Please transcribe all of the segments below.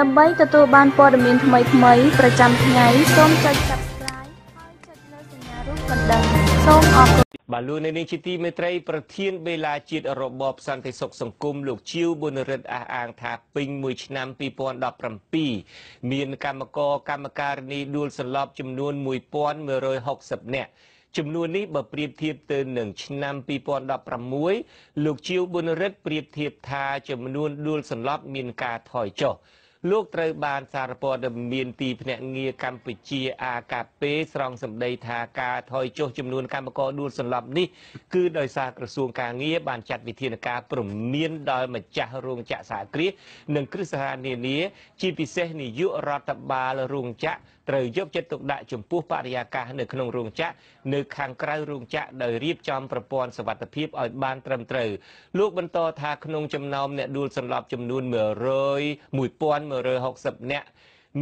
ដើម្បីទទួលបានព័ត៌មានថ្មីៗប្រចាំថ្ងៃសូមចុច Subscribe ហើយចុចលើសញ្ញារូបកណ្ដឹងសូមអរគុណបាទលោកនៅនេះជាទីមេត្រីប្រធានបេឡាជាតិរបបសន្តិសុខសង្គមលោកជាវប៊ុនរិទ្ធអះអាងថាពេញមួយឆ្នាំ2017មានកម្មករកម្មការិនីដួលសន្លប់ចំនួន1160នាក់ចំនួននេះបើប្រៀបធៀបទៅនឹងឆ្នាំ2016លោកជាវប៊ុនរិទ្ធប្រៀបធៀបថាចំនួនដួលសន្លប់មានការថយចុះ លោកត្រូវបានសារព័ត៌មានទីភ្នាក់ងារកម្ពុជា AKP ស្រង់សម្ដីថាការថយចុះចំនួនកម្មករដួលសន្លប់នេះគឺដោយសារក្រសួងការងារបានចាត់វិធានការព្រមានដល់ម្ចាស់រោងចក្រសហគ្រាសនិងគ្រឹះសហនានាជាពិសេសនាយករដ្ឋបាលរោងចក្រត្រូវយកចិត្តទុកដាក់ចំពោះបរិយាកាសនៅក្នុងរោងចក្រនៅខាងក្រៅរោងចក្រដោយរៀបចំប្រព័ន្ធសុវត្ថិភាពឲ្យបានត្រឹមត្រូវលោកបន្តថាក្នុងចំណោមអ្នកដួលសន្លប់ចំនួន100 1160នាក់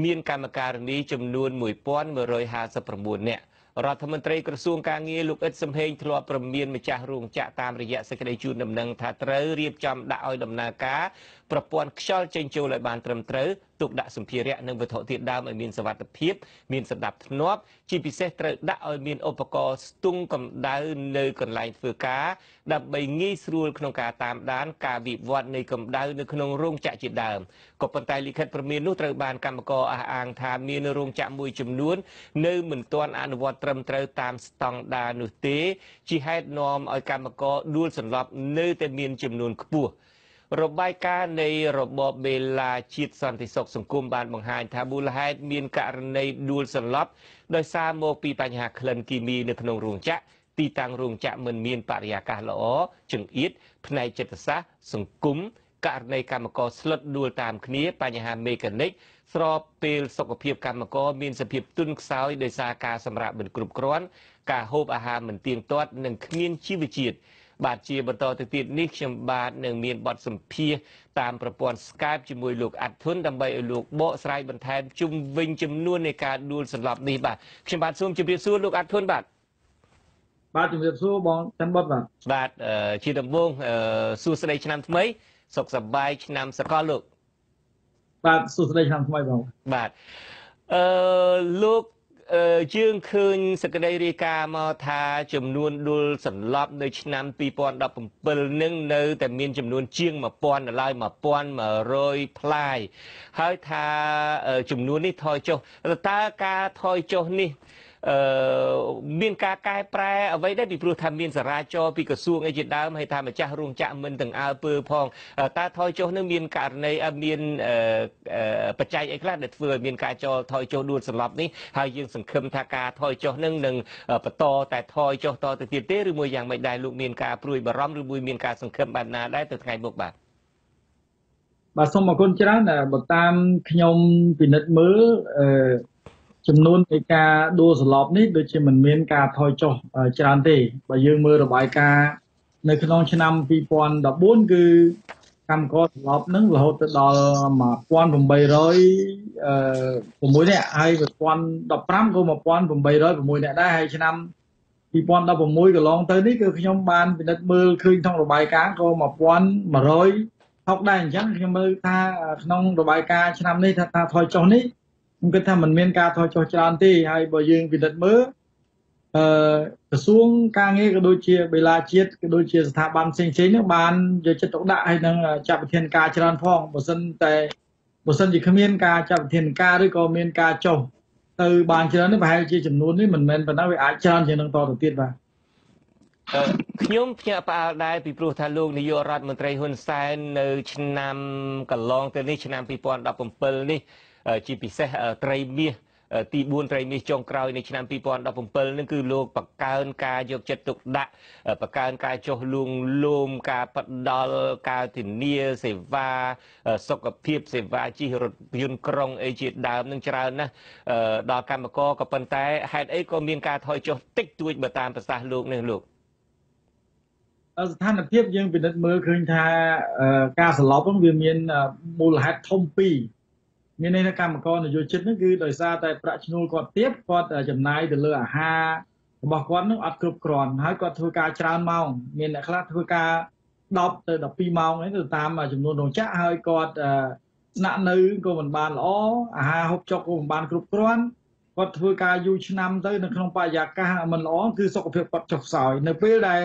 មានកម្មការិនីចំនួន1159នាក់រដ្ឋមន្ត្រីក្រសួងការងារលោកអ៊ិតសំហេងធ្លាប់ប្រមានម្ចាស់រោងចក្រតាមរយៈសេចក្តីជូនដំណឹងថាត្រូវរៀបចំដាក់ឲ្យដំណើរការប្រព័ន្ធខ្យល់ចេញចូលឲ្យបានត្រឹមត្រូវ ទុកដាក់សម្ភារៈនិងវត្ថុធាតុដើមឲ្យមានសុវត្ថិភាពមានសណ្ដាប់ធ្នាប់ជាពិសេសត្រូវដាក់ឲ្យមានឧបករណ៍ស្ទង់កម្ដៅនៅកន្លែងធ្វើការដើម្បីងាយស្រួលក្នុងការតាមដានការវិវត្តនៃកម្ដៅនៅក្នុងរោងចក្រជាដើមក៏ប៉ុន្តែលិខិតព្រមាននោះត្រូវបានកម្មករអះអាងថាមានរោងចក្រមួយចំនួន នៅមិនទាន់អនុវត្តត្រឹមត្រូវតាមស្តង់ដារនោះទេជាហេតុនាំឲ្យកម្មករដួលសន្លប់នៅតែមានចំនួនខ្ពស់ របាយការណ៍នៃរបបបេឡាជាតិសន្តិសុខសង្គមបានបង្ហាញថាមូលហេតុមានករណីដួលសន្លប់ដោយសារមកពីបញ្ហាក្លិនគីមីនៅក្នុងរោងចក្រទីតាំងរោងចក្រមិនមានបរិយាកាសល្អចង្អៀតផ្នែកចិត្តសាស្ត្រសង្គមករណីកម្មករស្លុតដួលតាមគ្នាបញ្ហាមេកានិកស្របពេលសុខភាពកម្មករមានសភាពទន់ខ្សោយដោយសារការសម្រាកមិនគ្រប់គ្រាន់ការហូបអាហារមិនទៀងទាត់និងគ្មានជីវជាតិ បាទជាបន្តទៅទៀតនេះខ្ញុំបាទនឹងមានបទសម្ភាសតាមប្រព័ន្ធ Skype ជាមួយលោកអាត់ធុនដើម្បីឲ្យលោកបកស្រាយបន្ថែមជុំវិញចំនួននៃការដួលសន្លប់នេះបាទខ្ញុំបាទសូមជម្រាបសួរលោកអាត់ធុនបាទបាទជំរាបសួរបងច័ន្ទបុតបាទបាទជាដំបូងសួស្តីឆ្នាំថ្មី សុខសប្បាយឆ្នាំសកលលោកបាទសួស្តីឆ្នាំថ្មីបងបាទអឺលោក យើងឃើញសក្តីរាយការណ៍មកថាចំនួនដុលសន្លប់នៅឆ្នាំ2017នឹងនៅតែមានចំនួនជាង1000ដល់ហើយ1100ផ្លាយហើយថាចំនួននេះថយចុះតើការថយចុះនេះអឺ មានការកែប្រែអ្វីដែរពីព្រោះថាមានសារាចរពីក្រសួងអីជាដើមហើយថាម្ចាស់រោងចក្រមិនទាំងអើពើផងតើថយចុះនឹងមានករណីមានបច្ច័យអីខ្លះដែលធ្វើឲ្យមានការចោលថយចុះដួលសន្លប់នេះហើយយើងសង្ឃឹមថាការថយចុះនឹងនឹងបន្តតែថយចុះតទៅទៀតទេឬមួយយ៉ាងម៉េចដែរលោកមានការព្រួយបារម្ភឬមួយមានការសង្ឃឹមបែបណាដែរទៅថ្ងៃមុខបាទបាទសូមអរគុណច្រើនបើតាមខ្ញុំពិនិត្យមើលអឺ ចំនួននៃការដួលសន្លប់នេះដូចជាមិនមានការថយចុះច្រើនទេបើយើងមើលរបាយការណ៍នៅក្នុងឆ្នាំ2014គឺកម្មករសន្លប់នឹងរហូតទៅដល់1800អឺ6នាក់ហើយ2015ក៏1806នាក់ដែរហើយឆ្នាំ2016កន្លងទៅនេះគឺខ្ញុំបានពិនិត្យមើលឃើញក្នុងរបាយការណ៍ក៏1100ថោកដែរអញ្ចឹងខ្ញុំមើលថាក្នុងរបាយការណ៍ឆ្នាំនេះថាថាថយចុះនេះ ខ្ញុំគិតថាมันមានការថយចុះច្រើនទេហើយបើយើងពិនិត្យមើលអឺក្រសួងការងារក៏ដូចជាបេឡាជាតិក៏ដូចជាស្ថាប័នផ្សេងៗនេះបានយកចិត្តទុកដាក់ហើយនឹងចាត់វិធានការច្រើនផងបើសិនតែបើសិនជាគ្មានការចាត់វិធានការឬក៏មានការចុះទៅបានច្រើននេះប្រហែលជាចំនួននេះមិនមែនប៉ុណ្ណឹងវាអាចច្រើនជាងនឹងតទៅទៀតបាទខ្ញុំភ្ញាក់ផ្អើលដែរពីព្រោះថាលោកនាយករដ្ឋមន្ត្រីហ៊ុនសែននៅ ឆ្នាំកន្លងទៅនេះឆ្នាំ2017នេះ ជាពិសេសត្រីមាសទី4ត្រីមាសចុងក្រោយនៃឆ្នាំ2017នឹងគឺលោកបកកើនការយកចិត្តទុកដាក់បកកើនការចុះលួងលោមការផ្ដល់ការធានាសេវាសុខភាពសេវាជិះរថយន្តក្រុងអីជាដើមនឹងច្រើនណាស់ដល់កម្មករក៏ប៉ុន្តែហេតុអីក៏មានការថយចុះតិចតួចបើតាមប្រសាសន៍លោកនេះលោកស្ថានភាពយើងពិនិត្យមើលឃើញថាការសន្លប់វាមានមូលហេតុធំពីរ មានន័យថាកម្មករនយោជិតហ្នឹងគឺដោយសារតែប្រាក់ឈ្នួលគាត់ទាបគាត់ចំណាយទៅលើអាហាររបស់គាត់នឹងអត់គ្រប់គ្រាន់ហើយគាត់ធ្វើការច្រើនម៉ោងមានអ្នកខ្លះធ្វើការ10ទៅ12ម៉ោងហ្នឹងទៅតាមចំនួនរោងចក្រហើយគាត់ស្នាក់នៅក៏មិនបានល្អអាហារហូបចុកក៏មិនបានគ្រប់គ្រាន់គាត់ធ្វើការយូរឆ្នាំទៅនៅក្នុងបរិយាកាសមិនល្អគឺសុខភាពគាត់ចុះខ្សោយនៅពេលដែល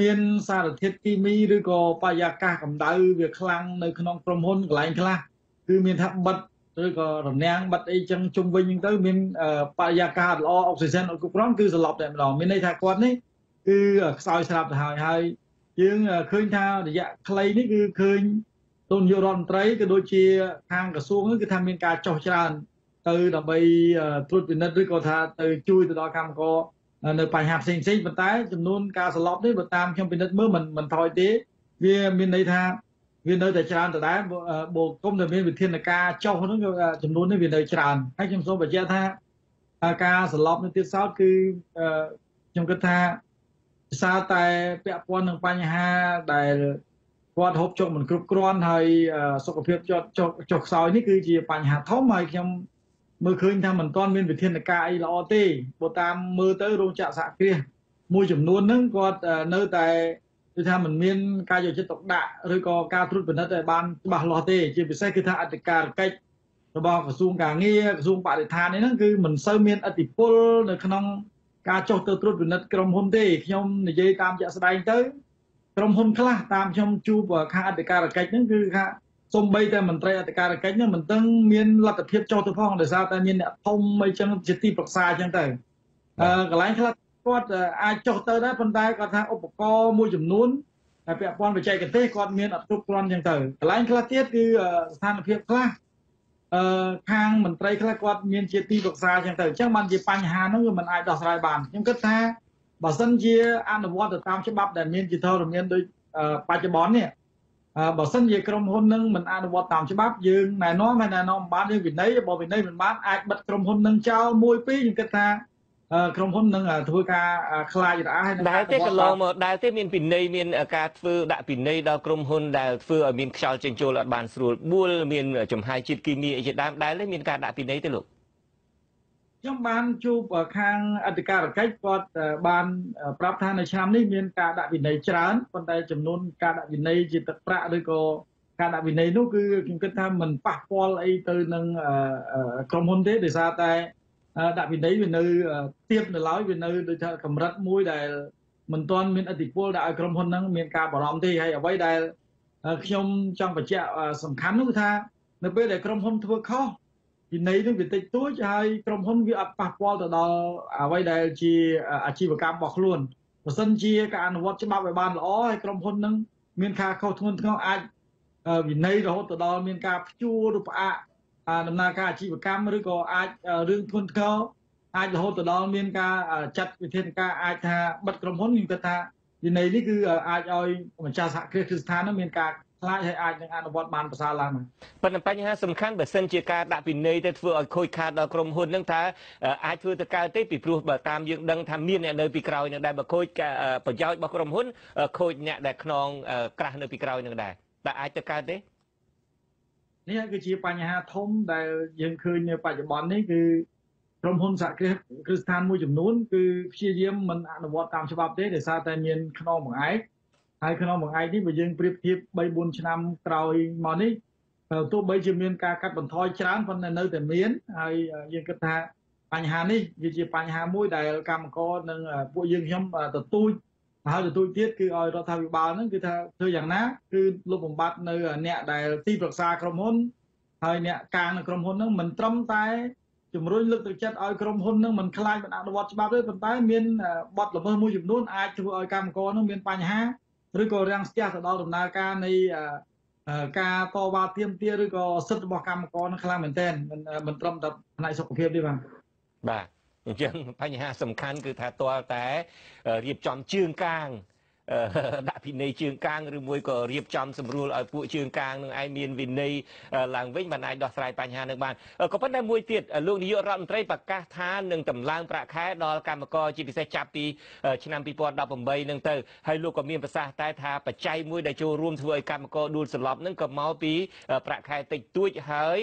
មានសារធាតុគីមីឬក៏បរិយាកាសកម្ដៅវាខ្លាំងនៅក្នុងក្រុមហ៊ុនកន្លែងខ្លះ គឺមានថាបិទឬក៏រនាំងបិទអីចឹងជុំវិញហ្នឹងទៅមានបរិយាកាសល្អអុកស៊ីហ្សែនអត់គ្រប់គ្រាន់គឺសន្លប់តែម្ដងមានន័យថាគាត់នេះគឺខ្សោយស្រាប់ទៅហើយហើយយើងឃើញថារយៈខ្លីនេះគឺឃើញទូនយោរដ្ឋមន្ត្រីក៏ដូចជាខាងក្រសួងគឺថាមានការចោះច្រើនទៅដើម្បីត្រួតពិនិត្យឬក៏ថាទៅជួយទៅដល់កម្មករនៅបញ្ហាផ្សេងផ្សេងប៉ុន្តែចំនួនការសន្លប់នេះបើតាមខ្ញុំពិនិត្យមើលមិនមិនថយទេវាមានន័យថា វានៅតែច្រើនដដែលបើគុំតែមានវិធានការចុះហ្នឹងចំនួននេះវានៅច្រើនហើយខ្ញុំសូមបញ្ជាក់ថាការសន្លប់នៅទៀតសោតគឺខ្ញុំគិតថាសារតែពាក់ព័ន្ធនឹងបញ្ហាដែលគាត់ហូបចុកមិនគ្រប់គ្រាន់ហើយសុខភាពចុះចុះចុះខ្សោយនេះគឺជាបញ្ហាធំហើយខ្ញុំមើលឃើញថាមិនទាន់មានវិធានការអីល្អទេបើតាមមើលទៅរោងចក្រសហគ្រាសមួយចំនួនហ្នឹងគាត់នៅតែ គឺថាមិនមានការយកចិត្តទុកដាក់ឬក៏ការត្រួតពិនិត្យឲ្យបានច្បាស់លាស់ទេ ជាពិសេសគឺថាអធិការកិច្ចរបស់ក្រសួងកាងារក្រសួងបរិស្ថាននេះហ្នឹងគឺមិនសូវមានអធិពលនៅក្នុងការចុះទៅត្រួតពិនិត្យក្រុមហ៊ុនទេខ្ញុំនិយាយតាមជាក់ស្ដែងទៅក្រុមហ៊ុនខ្លះតាមខ្ញុំជួបខាងអធិការកិច្ចហ្នឹងគឺថាសំបីតែមន្ត្រីអធិការកិច្ចហ្នឹងមិនទាំងមានលទ្ធភាពចុះទៅផងដោយសារតែមានអ្នកធំអីចឹងជាទីប្រឹក្សាចឹងទៅអឺកន្លែងខ្លះ គាត់អាចចុះទៅដែរប៉ុន្តែគាត់ថាឧបករណ៍មួយចំនួនតែពាក់ព័ន្ធបច្ចេកទេសគាត់មានអត់គ្រប់គ្រាន់ចឹងទៅកន្លែងខ្លះទៀតគឺស្ថានភាពខ្លះអឺខាងមន្ត្រីខ្លះគាត់មានជាទីប្រឹក្សាចឹងទៅអញ្ចឹងបានជាបញ្ហាហ្នឹងវាមិនអាចដោះស្រាយបានខ្ញុំគិតថាបើសិនជាអនុវត្តទៅតាមច្បាប់ដែលមានជាធរមានដូចបច្ចុប្បន្ននេះបើសិនជាក្រុមហ៊ុននឹងមិនអនុវត្តតាមច្បាប់យើងណែនាំហើយណែនាំបានយើងវិន័យបើវិន័យមិនបានអាចបិទក្រុមហ៊ុននឹងចោលមួយពីរខ្ញុំគិតថា ក្រុមហ៊ុននឹងធ្វើការខ្លាចរអាហើយដែលទេកន្លងមកដែលទេមានពិន័យមានការធ្វើដាក់ពិន័យដល់ក្រុមហ៊ុនដែលធ្វើឲ្យមានខ្យល់ចេញចូលអត់បានស្រួលបួលមានចំហាយជាតិគីមីអីជាដើមដែលមានការដាក់ពិន័យទេលោកខ្ញុំបានជួបខាងអធិការកិច្ចគាត់បានប្រាប់ថានៅឆ្នាំនេះមានការដាក់វិន័យច្រើនប៉ុន្តែចំនួនការដាក់វិន័យជាទឹកប្រាក់ឬក៏ការដាក់វិន័យនោះគឺខ្ញុំគិតថាมันប៉ះពាល់អីទៅនឹងក្រុមហ៊ុនទេដោយសារតែ ដាក់វិន័យវានៅទៀបនៅឡើយវានៅដូចថាកម្រិតមួយដែលមិនទាន់មានអធិពលដែលឲ្យក្រុមហ៊ុនហ្នឹងមានការបារម្ភទេហើយអ្វីដែលខ្ញុំចង់បញ្ជាក់សំខាន់នោះគឺថា នៅពេលដែលក្រុមហ៊ុនធ្វើខុសវិន័យនឹងវាតិចតួចហើយក្រុមហ៊ុនវាអត់ប៉ះពាល់ទៅដល់អ្វីដែលជាអាជីវកម្មរបស់ខ្លួនបើសិនជាការអនុវត្តច្បាប់ឲ្យបានល្អហើយក្រុមហ៊ុននឹងមានការខុសធ្ងន់ធ្ងរអាចវិន័យរហូតទៅដល់មានការផ្ជួឬផ្អាក ដំណើរការអាជីវកម្មឬក៏អាចរឿងធ្ងន់ធ្ងរអាចរហូតទៅដល់មានការចាត់វិធានការអាចថាបិទក្រុមហ៊ុនខ្ញុំគិតថាវិន័យនេះគឺអាចឲ្យម្ចាស់សហគ្រាសគ្រឹះស្ថាននឹងមានការខ្លាចហើយអាចនឹងអនុវត្តបានប្រសើរឡើងប៉ុន្តែបញ្ហាសំខាន់បើសិនជាការដាក់ពិន័យទៅធ្វើឲ្យខូចខាតដល់ក្រុមហ៊ុននឹងថាអាចធ្វើទៅកើតទេពីព្រោះបើតាមយើងដឹងថាមានអ្នកនៅពីក្រោយនឹងដែរបើខូចប្រយោជន៍របស់ក្រុមហ៊ុនខូចអ្នកដែលខ្នងក្រាស់នៅពីក្រោយនឹងដែរតើអាចទៅកើតទេ នេះគឺជាបញ្ហាធំដែលយើងឃើញនៅបច្ចុប្បន្ននេះគឺក្រុមហ៊ុនសហគ្រាសគ្រឹះស្ថានមួយចំនួនគឺព្យាយាមមិនអនុវត្តតាមច្បាប់ទេដោយសារតែមានខ្នងបង្អែកហើយក្នុងមួយថ្ងៃនេះបើយើងប្រៀបធៀប3 4ឆ្នាំក្រោយមកនេះទោះបីជាមានការកាត់បន្ថយច្រើនប៉ុន្តែនៅតែមានហើយយើងគិតថាបញ្ហានេះវាជាបញ្ហាមួយដែលកម្មករនិងពួកយើងខ្ញុំទទូច ហើយទទូចទៀតគឺឲ្យរដ្ឋាភិបាលហ្នឹងគឺថាធ្វើយ៉ាងណាគឺលុបបំបាត់នៅអ្នកដែលទីប្រឹក្សាក្រុមហ៊ុនហើយអ្នកកាងនៅក្រុមហ៊ុនហ្នឹងមិនត្រឹមតែជំរុញលើកទឹកចិត្តឲ្យក្រុមហ៊ុននឹងមិនខ្លាចមិនអនុវត្តច្បាប់ទេប៉ុន្តែមានបទល្មើសមួយចំនួនអាចធ្វើឲ្យកម្មករនឹងមានបញ្ហាឬក៏រាំងស្ទះទៅដល់ដំណើរការនៃការតវ៉ាទាមទារឬក៏សិទ្ធិរបស់កម្មករនឹងខ្លាំងមែនទែនមិនមិនត្រឹមតែផ្នែកសុខភាពទេបាទបាទ អញ្ចឹងបញ្ហាសំខាន់គឺថាតើតែរៀបចំជើងកាង ដាក់ពិន័យជើងកាងឬមួយក៏រៀបចំសម្រួលឲ្យពួកជើងកាងនឹងឯងមានវិន័យឡើងវិញបានអាចដោះស្រាយបញ្ហានឹងបានក៏ប៉ុន្តែមួយទៀតលោកនាយករដ្ឋមន្ត្រីប្រកាសថានឹងតម្លើងប្រាក់ខែដល់កម្មករជាពិសេសចាប់ពីឆ្នាំ2018នឹងទៅហើយលោកក៏មានប្រសាសន៍តែថាបច្ច័យមួយដែលចូលរួមធ្វើឲ្យកម្មករដួលសន្លប់នឹងក៏មកពីប្រាក់ខែតិចតួចហើយ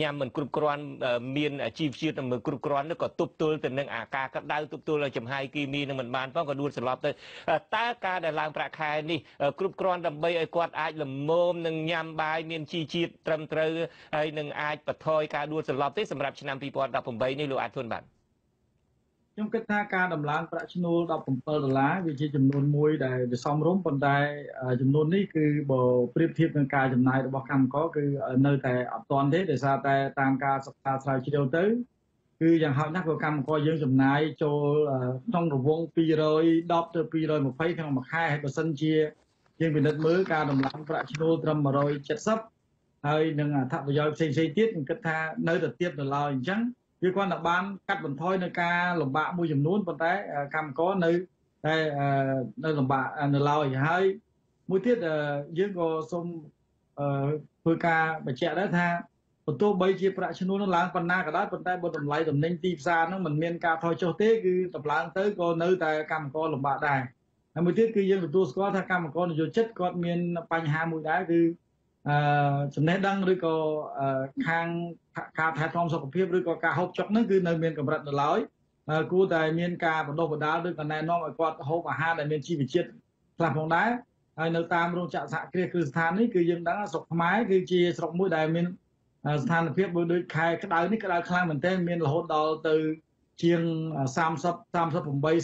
ញ៉ាំមិនគ្រប់គ្រាន់មានជីវជាតិមិនគ្រប់គ្រាន់ក៏ទប់ទល់ទៅនឹងអាការក្តៅទប់ទល់ចំហាយគីមីនឹងមិនបានផងក៏ដួលសន្លប់ទៅតើការដែលឡើងប្រាក់ខែនេះគ្រប់គ្រាន់ដើម្បីឲ្យគាត់អាចលមមនឹងញ៉ាំបាយមានជីជាតិត្រឹមត្រូវហើយនឹងអាចបន្ថយការដួលសន្លប់ទេសម្រាប់ឆ្នាំ2018នេះលោកអាចធុនបាទខ្ញុំគិតថាការដំឡើងប្រាក់ឈ្នួល17ដុល្លារវាជាចំនួនមួយដែលវាសមរម្យប៉ុន្តែចំនួននេះគឺបើប្រៀបធៀបនឹងការចំណាយរបស់កម្មករគឺនៅតែអត់ទាន់ទេដោយសារតែតាមការសិក្សាស្រាវជ្រាវទៅ គឺយ៉ាងហោចណាស់ក៏កម្មករយើងចំណាយចូលក្នុងរង្វង់210ទៅ220ក្នុងមួយខែហើយបើសិនជាយើងពិនិត្យមើលការដំឡើងប្រាក់ឈ្នួលត្រឹម170ហើយនឹងអត្ថប្រយោជន៍ផ្សេងៗទៀតខ្ញុំគិតថានៅតែទៀតនៅឡើយអញ្ចឹងវាគាត់តែបានកាត់បន្ថយនៅការលំបាកមួយចំនួនប៉ុន្តែកម្មករនៅតែនៅលំបាកនៅឡើយហើយមួយទៀតយើងក៏សូមធ្វើការបញ្ជាក់ដែរថា បើទោះបីជាប្រាក់ឈ្នួលនឹងឡើងប៉ុណ្ណាក៏ដោយប៉ុន្តែបើតម្លៃតំណែងទីផ្សារហ្នឹងមិនមានការថយចុះទេគឺតម្លើងទៅក៏នៅតែកម្មករលំបាកដែរហើយមួយទៀតគឺយើងទទួលស្គាល់ថាកម្មករនយោជិតគាត់មានបញ្ហាមួយដែរគឺអឺចំណេះដឹងឬក៏ខាងការថែទាំសុខភាពឬក៏ការហូបចុកហ្នឹងគឺនៅមានកម្រិតនៅឡើយគួរតែមានការបណ្ដុះបណ្ដាលឬក៏ណែនាំឲ្យគាត់ហូបអាហារដែលមានជីវជាតិខ្លះផងដែរហើយនៅតាមរោងចក្រសហគ្រាសគ្រឹះស្ថាននេះគឺយើងដឹងស្រុកខ្មែរគឺជាស្រុកមួយដែលមាន ស្ថានភាពដូចខែក្តៅនេះក្តៅខ្លាំងមែនទែនមានរហូតដល់ទៅជាង30 38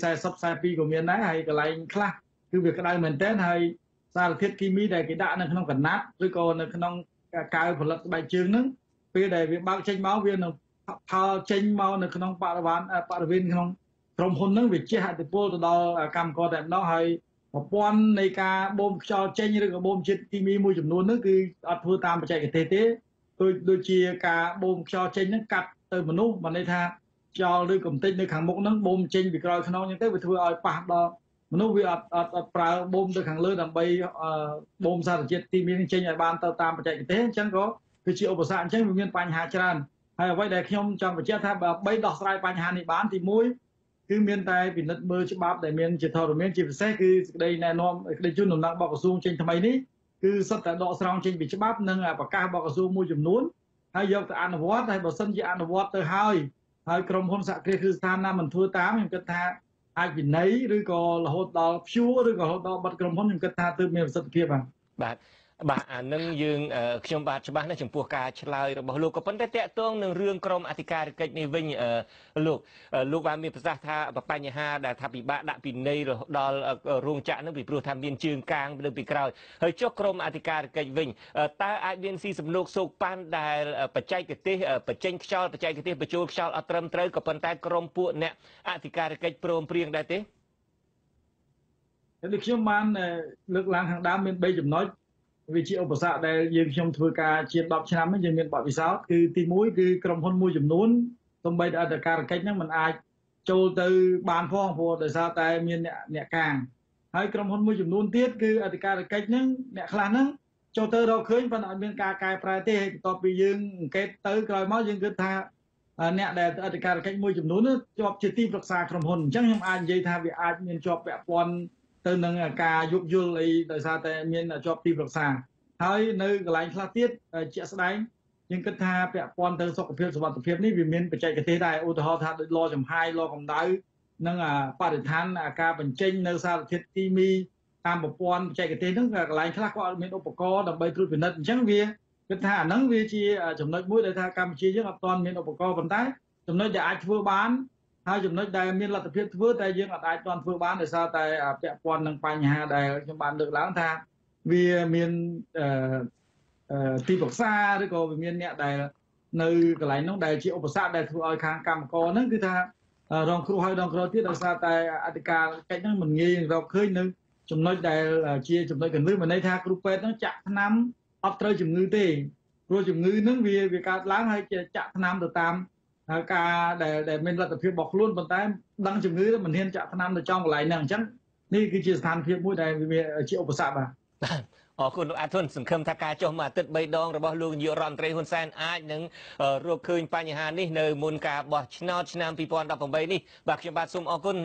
40 42ក៏មានដែរហើយកន្លែងខ្លះគឺវាក្តៅមែនទែនហើយសារធាតុគីមីដែលគេដាក់នៅក្នុងកណាត់ឬក៏នៅក្នុងកៅផលិតស្បែកជើងហ្នឹងពេលដែលវាបើកចេញមកវានឹងផលចេញមកនៅក្នុងបរិវេណបរិវេណក្នុងក្រុមហ៊ុនហ្នឹងវាជះឥទ្ធិពលទៅដល់កម្មករតែម្ដងហើយប្រព័ន្ធនៃការបូមខ្យល់ចេញឬក៏បូមជាតិគីមីមួយចំនួនហ្នឹងគឺអត់ធ្វើតាមបច្ចេកទេសទេ ដូចដូចជាការបូមខ្យល់ចេញហ្នឹងកាត់ទៅមនុស្សមិនន័យថាខ្យល់ឬកំទេចនៅខាងមុខហ្នឹងបូមចេញពីក្រោយខ្នងអញ្ចឹងទៅវាធ្វើឲ្យប៉ះដល់មនុស្សវាអត់អត់អត់ប្រើបូមទៅខាងលើដើម្បីបូមសារជាតិទីមានចេញឲ្យបានទៅតាមបច្ចេកទេសអញ្ចឹងក៏គឺជាឧបសគ្គអញ្ចឹងវាមានបញ្ហាច្រើនហើយអ្វីដែលខ្ញុំចង់បញ្ជាក់ថាបើបីដោះស្រាយបញ្ហានេះបានទី1គឺមានតែពិនិត្យមើលច្បាប់ដែលមានជាធរមានជាពិសេសគឺសេចក្តីណែនាំសេចក្តីជូនដំណឹងរបស់ក្រសួងចេញថ្មីនេះ គឺសុទ្ធតែដកស្រង់ចេញពីច្បាប់និងប្រកាសរបស់ក្រសួងមួយចំនួនហើយយកទៅអនុវត្តហើយបើសិនជាអនុវត្តទៅហើយហើយក្រុមហ៊ុនសហគ្រាសគឺស្ថានណាមិនធ្វើតាមខ្ញុំគិតថាអាចវិន័យឬក៏រហូតដល់ព្យួរឬក៏រហូតដល់បិទក្រុមហ៊ុនខ្ញុំគិតថាទើបមានប្រសិទ្ធភាពបាទបាទ បាទអានឹងយើងខ្ញុំបាទច្បាស់ណាស់ចំពោះការឆ្លើយរបស់លោកក៏ប៉ុន្តែតកតងនឹងរឿងក្រមអធិការកិច្ចនេះវិញលោកលោកបានមានប្រសាសន៍ថាបញ្ហាដែលថាពិបាកដាក់ពិន័យដល់រោងចក្រនឹងពីព្រោះថាមានជើងកាងនៅពីក្រោយហើយចុះក្រមអធិការកិច្ចវិញតើអាចមានស៊ីសំណូកសោកប៉ាន់ដែលបច្ចេកទេសបញ្ចេញខ្យល់បច្ចេកទេសបញ្ចូលខ្យល់អត់ត្រឹមត្រូវក៏ប៉ុន្តែក្រមពួកអ្នកអធិការកិច្ចព្រមព្រៀងដែរទេដូចខ្ញុំបានលើកឡើងខាងដើមមាន3ចំណុច វាជាឧបសគ្គដែលយើងខ្ញុំធ្វើការជា10ឆ្នាំយើងមានបទពិសោធន៍គឺទី1គឺក្រុមហ៊ុនមួយចំនួនទំបីតែអធិការកិច្ចហ្នឹងมันអាចចូលទៅបានផងព្រោះដោយសារតែមានអ្នកអ្នកកាងហើយក្រុមហ៊ុនមួយចំនួនទៀតគឺអធិការកិច្ចហ្នឹងអ្នកខ្លះហ្នឹងចូលទៅរកឃើញប៉ុន្តែអត់មានការកែប្រែទេហើយបន្ទាប់ពីយើងអង្កេតទៅក្រោយមកយើងគិតថាអ្នកដែលអធិការកិច្ចមួយចំនួនជាប់ជាទីប្រឹក្សាក្រុមហ៊ុនអញ្ចឹងខ្ញុំអាចនិយាយថាវាអាចមានជាប់ពាក់ព័ន្ធ ទៅនឹងការយោគយល់អីដោយសារតែមានជាប់ទីប្រឹក្សាហើយនៅកន្លែងខ្លះទៀតជាក់ស្ដែងយើងគិតថាពាក់ព័ន្ធទៅសុខភាពសុវត្ថិភាពនេះវាមានបច្ចេកទេសដែរឧទាហរណ៍ថាដូចលចំហាយលកម្ដៅនិងបរិស្ថានការបញ្ចេញនៅសារធាតុគីមីតាមប្រព័ន្ធបច្ចេកទេសហ្នឹងកន្លែងខ្លះក៏អត់មានឧបករណ៍ដើម្បីត្រួតពិនិត្យអញ្ចឹងវាគិតថាអាហ្នឹងវាជាចំណុចមួយដែលថាកម្ពុជាយើងអត់ទាន់មានឧបករណ៍ប៉ុន្តែចំណុចដែលអាចធ្វើបាន ហើយចំណុចដែលមានលទ្ធភាពធ្វើតែយើងអាចអាចទាន់ធ្វើបានដោយសារតែពាក់ព័ន្ធនឹងបញ្ហាដែលខ្ញុំបានលើកឡើងថាវាមានទីប្រឹក្សាឬក៏វាមានអ្នកដែលនៅកន្លែងនោះដែលជាឧបសគ្គដែលធ្វើឲ្យខាងកម្មករហ្នឹងគឺថារងគ្រោះហើយរងគ្រោះទៀតដោយសារតែអធិការកិច្ចហ្នឹងមិនងាយរកឃើញនៅចំណុចដែលជាចំណុចកន្លឹះមិនន័យថាគ្រូពេទ្យហ្នឹងចាក់ថ្នាំអត់ត្រូវជំងឺទេព្រោះជំងឺហ្នឹងវាវាកើតឡើងហើយចាក់ថ្នាំទៅតាម ការដែលដែលមានលទ្ធភាពរបស់ខ្លួនប៉ុន្តែដឹងជំងឺមិនហ៊ានចាក់ថ្នាំទៅចំកន្លែងហ្នឹងអញ្ចឹងនេះគឺជាស្ថានភាពមួយដែលវាជាឧបសគ្គបាទអរគុណលោកអាធុនសង្ឃឹមថាការចុះមួយអាទិត្យ3ដងរបស់លោកនាយករដ្ឋមន្ត្រីហ៊ុនសែនអាចនឹងរកឃើញបញ្ហានេះនៅមុនការបោះឆ្នោតឆ្នាំ2018នេះបាទខ្ញុំបាទសូមអរគុណ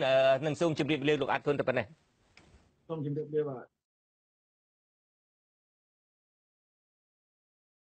និងសូមជម្រាបលាលោកអាធុនតែប៉ុណ្ណេះសូមជម្រាបលាបាទ